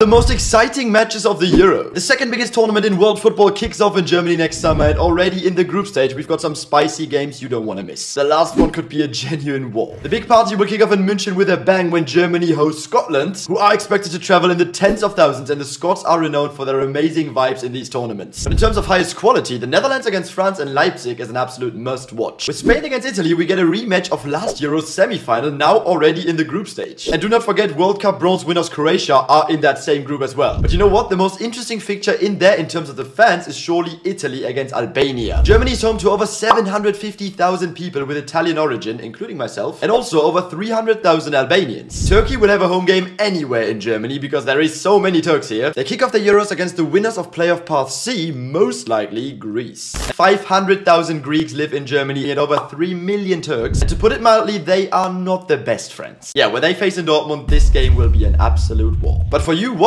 The most exciting matches of the Euro. The second biggest tournament in world football kicks off in Germany next summer and already in the group stage we've got some spicy games you don't want to miss. The last one could be a genuine war. The big party will kick off in München with a bang when Germany hosts Scotland, who are expected to travel in the tens of thousands and the Scots are renowned for their amazing vibes in these tournaments. But in terms of highest quality, the Netherlands against France and Leipzig is an absolute must watch. With Spain against Italy, we get a rematch of last Euro's semi-final now already in the group stage. And do not forget World Cup bronze winners Croatia are in that same group as well. But you know what? The most interesting fixture in there in terms of the fans is surely Italy against Albania. Germany is home to over 750,000 people with Italian origin, including myself, and also over 300,000 Albanians. Turkey will have a home game anywhere in Germany because there is so many Turks here. They kick off the Euros against the winners of playoff path C, most likely Greece. 500,000 Greeks live in Germany and over 3 million Turks. And to put it mildly, they are not the best friends. Yeah, when they face in Dortmund, this game will be an absolute war. But for you,